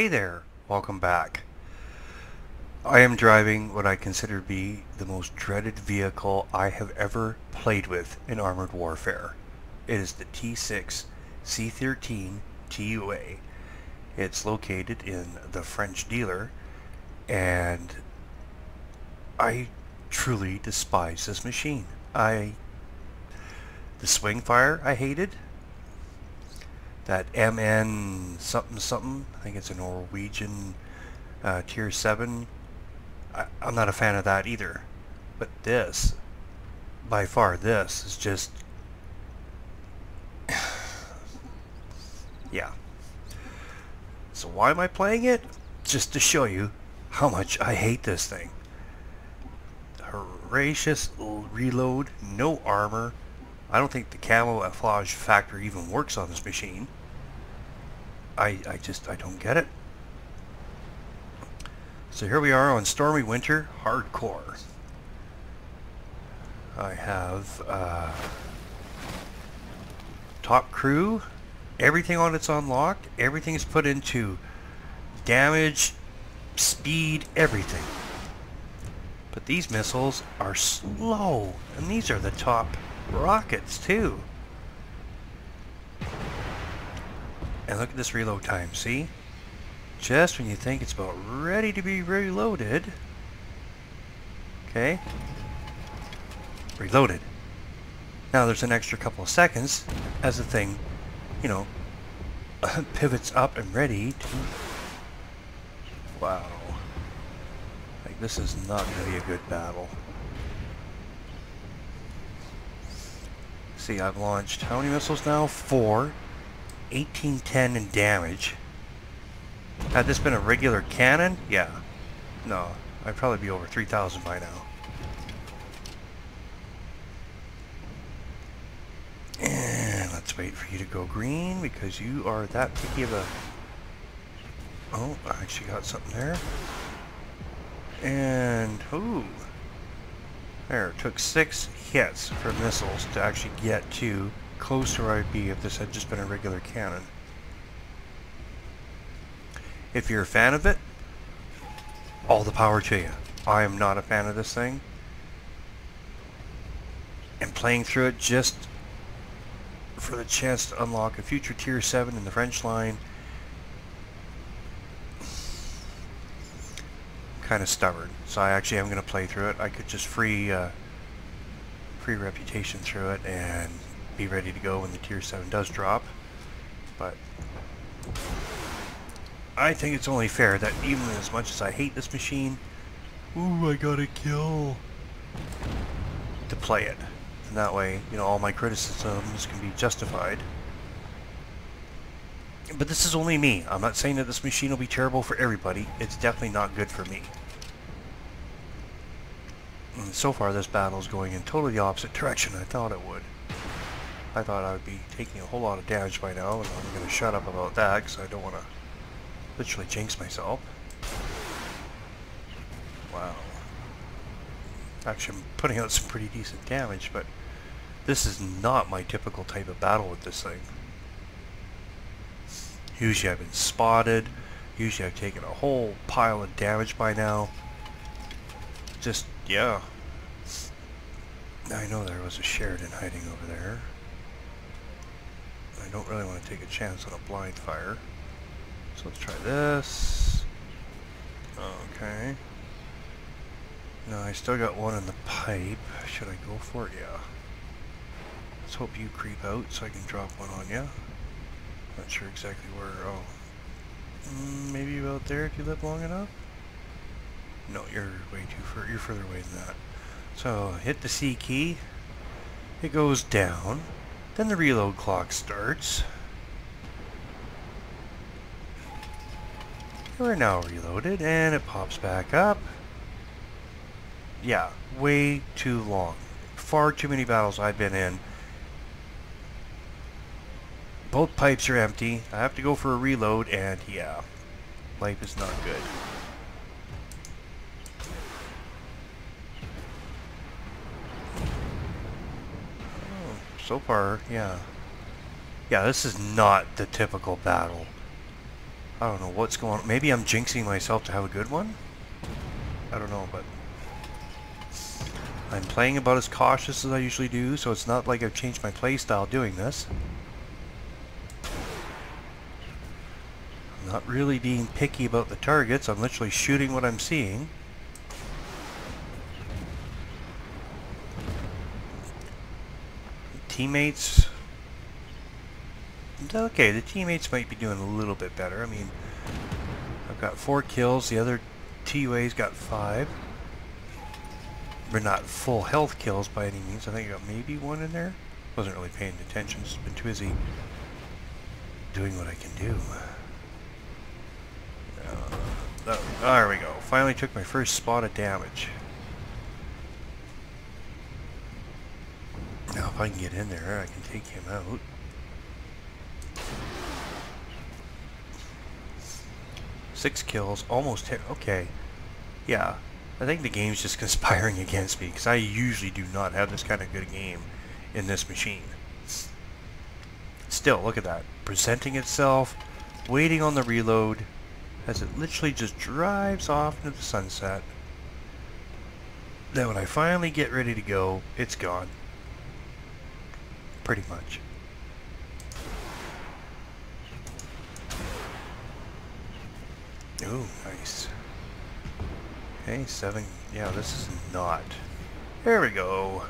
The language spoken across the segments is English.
Hey there, welcome back. I am driving what I consider to be the most dreaded vehicle I have ever played with in Armored Warfare. It is the T6 C13 TUA. It's located in the French dealer and I truly despise this machine. I the Swingfire I hated. That MN something something, I think it's a Norwegian uh, tier 7. I, I'm not a fan of that either. But this, by far this, is just... yeah. So why am I playing it? Just to show you how much I hate this thing. Horrendous reload, no armor. I don't think the camouflage factor even works on this machine. I, I just, I don't get it. So here we are on Stormy Winter Hardcore. I have uh, top crew. Everything on it's unlocked. Everything is put into damage, speed, everything. But these missiles are slow. And these are the top rockets too. And look at this reload time, see? Just when you think it's about ready to be reloaded. Okay. Reloaded. Now there's an extra couple of seconds as the thing, you know, pivots up and ready to... Wow. Like this is not going to be a good battle. See, I've launched how many missiles now? Four. 1810 in damage. Had this been a regular cannon? Yeah. No, I'd probably be over 3,000 by now. And let's wait for you to go green because you are that picky of a... Oh, I actually got something there. And, ooh. There, it took six hits for missiles to actually get to close to where I'd be if this had just been a regular cannon. If you're a fan of it, all the power to you. I am not a fan of this thing. And playing through it just for the chance to unlock a future tier 7 in the French line kind of stubborn. So I actually am going to play through it. I could just free uh, free reputation through it and be ready to go when the tier 7 does drop. But I think it's only fair that even as much as I hate this machine, ooh, I got a kill, to play it. And that way, you know, all my criticisms can be justified. But this is only me. I'm not saying that this machine will be terrible for everybody. It's definitely not good for me. And so far this battle is going in totally the opposite direction I thought it would. I thought I would be taking a whole lot of damage by now, and I'm going to shut up about that because I don't want to literally jinx myself. Wow. Actually, I'm putting out some pretty decent damage, but this is not my typical type of battle with this thing. Usually I've been spotted. Usually I've taken a whole pile of damage by now. Just, yeah. I know there was a Sheridan hiding over there. I don't really want to take a chance on a blind fire. So let's try this. Okay. No, I still got one in the pipe. Should I go for it? Yeah. Let's hope you creep out so I can drop one on you. Not sure exactly where. Oh. Mm, maybe about there if you live long enough? No, you're way too far. You're further away than that. So, hit the C key. It goes down. Then the reload clock starts. We're now reloaded and it pops back up. Yeah, way too long. Far too many battles I've been in. Both pipes are empty. I have to go for a reload and yeah, life is not good. So far, yeah. Yeah, this is not the typical battle I don't know what's going on. Maybe I'm jinxing myself to have a good one? I don't know, but... I'm playing about as cautious as I usually do, so it's not like I've changed my playstyle doing this. I'm not really being picky about the targets, I'm literally shooting what I'm seeing. Teammates... Okay, the teammates might be doing a little bit better. I mean, I've got four kills, the other TUA's got five. We're not full health kills by any means. I think I got maybe one in there. Wasn't really paying attention. Just been too busy doing what I can do. Uh, there we go. Finally took my first spot of damage. Now if I can get in there, I can take him out. Six kills, almost hit. Okay. Yeah, I think the game's just conspiring against me because I usually do not have this kind of good game in this machine. Still, look at that. Presenting itself, waiting on the reload as it literally just drives off into the sunset. Then when I finally get ready to go, it's gone. Pretty much. Ooh, nice. Okay, seven. Yeah, this is not. There we go.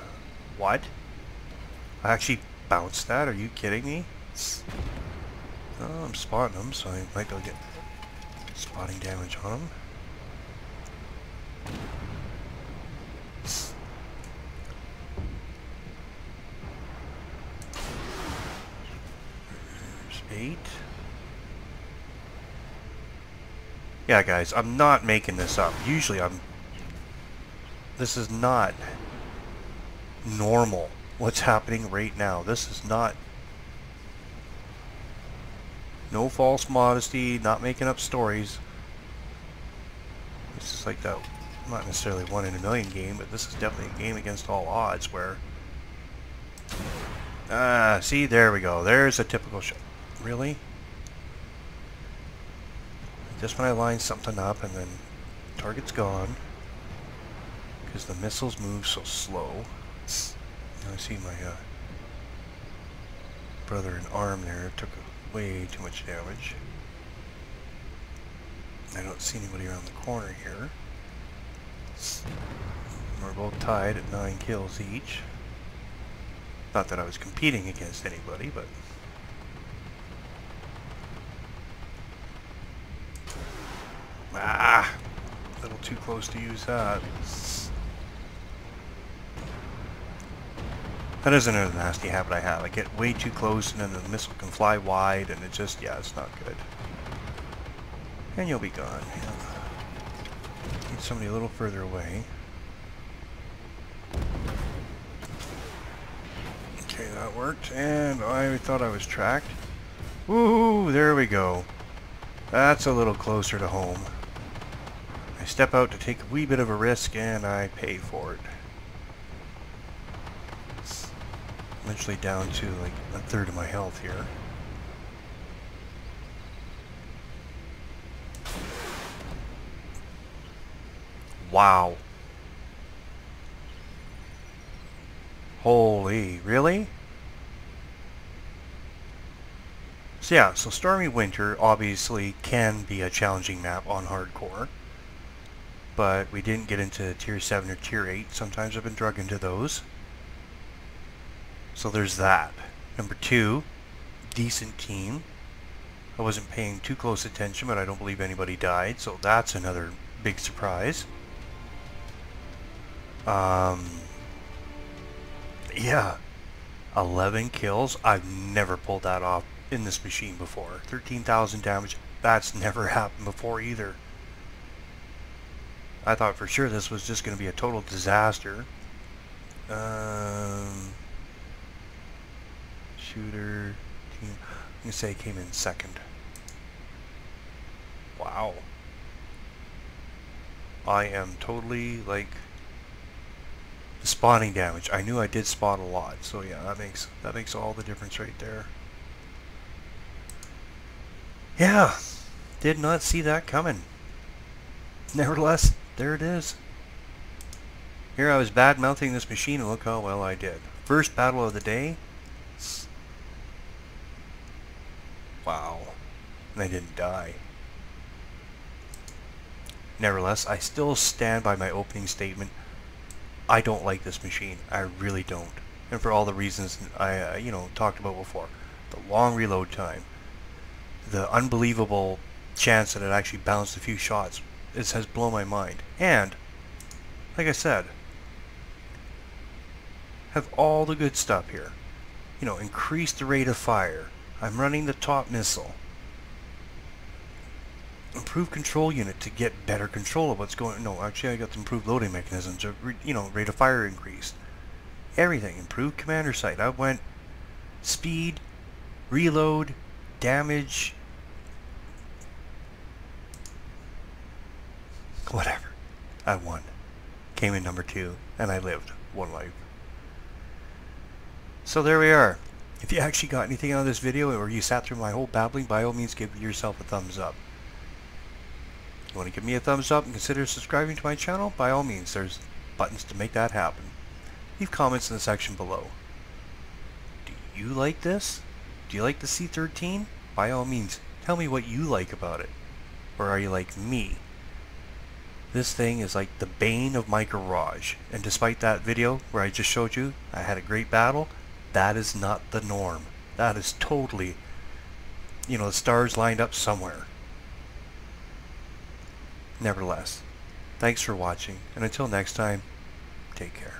What? I actually bounced that? Are you kidding me? Oh, I'm spotting them, so I might go get spotting damage on them. There's eight. Yeah, guys, I'm not making this up. Usually I'm... This is not normal, what's happening right now. This is not... No false modesty, not making up stories. This is like that, not necessarily one in a million game, but this is definitely a game against all odds where... Ah, see, there we go. There's a typical shot. Really? Just when I line something up and then target's gone because the missiles move so slow. I see my uh, brother in arm there took way too much damage. I don't see anybody around the corner here. We're both tied at 9 kills each. Not that I was competing against anybody, but Ah! A little too close to use that. That is another nasty habit I have. I get way too close and then the missile can fly wide and it just, yeah, it's not good. And you'll be gone. Need somebody a little further away. Okay, that worked. And I thought I was tracked. Woohoo! There we go. That's a little closer to home. Step out to take a wee bit of a risk and I pay for it. It's Eventually down to like a third of my health here. Wow. Holy, really? So yeah, so Stormy Winter obviously can be a challenging map on hardcore but we didn't get into tier 7 or tier 8. Sometimes I've been drug into those. So there's that. Number 2, decent team. I wasn't paying too close attention, but I don't believe anybody died, so that's another big surprise. Um, yeah, 11 kills. I've never pulled that off in this machine before. 13,000 damage. That's never happened before either. I thought for sure this was just going to be a total disaster. Um, shooter team. I'm going to say came in second. Wow. I am totally like the spotting damage. I knew I did spot a lot, so yeah, that makes that makes all the difference right there. Yeah, Did not see that coming. Nevertheless, there it is. Here I was bad-mouthing this machine and look how well I did. First battle of the day. Wow. I didn't die. Nevertheless, I still stand by my opening statement. I don't like this machine. I really don't. And for all the reasons I, uh, you know, talked about before. The long reload time. The unbelievable chance that it actually bounced a few shots. This has blown my mind. And, like I said, have all the good stuff here. You know, increase the rate of fire. I'm running the top missile improve control unit to get better control of what's going no actually I got the improved loading mechanisms you know rate of fire increased everything improved commander sight I went speed reload damage whatever I won came in number two and I lived one life so there we are if you actually got anything out of this video or you sat through my whole babbling by all means give yourself a thumbs up you want to give me a thumbs up and consider subscribing to my channel? By all means, there's buttons to make that happen. Leave comments in the section below. Do you like this? Do you like the C-13? By all means, tell me what you like about it. Or are you like me? This thing is like the bane of my garage. And despite that video where I just showed you, I had a great battle, that is not the norm. That is totally, you know, the stars lined up somewhere. Nevertheless, thanks for watching, and until next time, take care.